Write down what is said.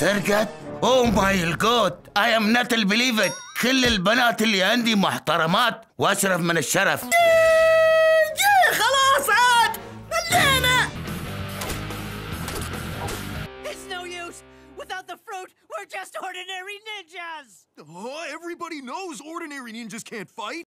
سرقت oh my God I am not believe it كل البنات اللي عندي محترمات واشرف من الشرف خلاص عاد ملينا It's no use. Without the fruit, we're just ordinary ninjas. Oh, everybody knows ordinary ninjas can't fight.